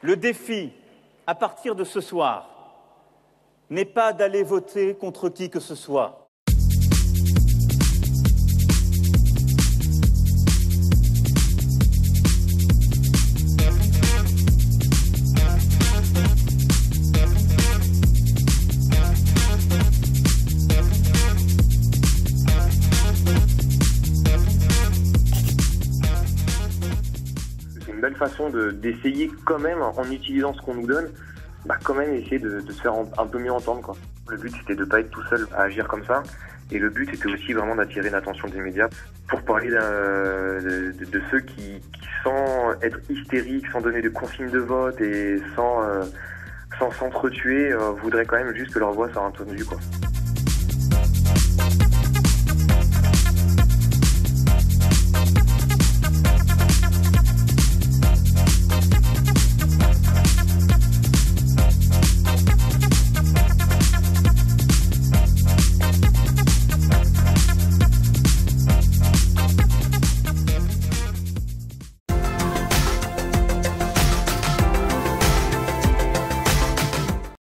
Le défi, à partir de ce soir, n'est pas d'aller voter contre qui que ce soit. C'est une belle façon de- d'essayer quand même, en utilisant ce qu'on nous donne, bah quand même essayer de, se faire un peu mieux entendre. Quoi. Le but c'était de pas être tout seul à agir comme ça. Et le but était aussi vraiment d'attirer l'attention des médias pour parler de, ceux qui, sans être hystériques, sans donner de consignes de vote et sans euh, s'entretuer, euh, voudraient quand même juste que leur voix soit entendue. Quoi.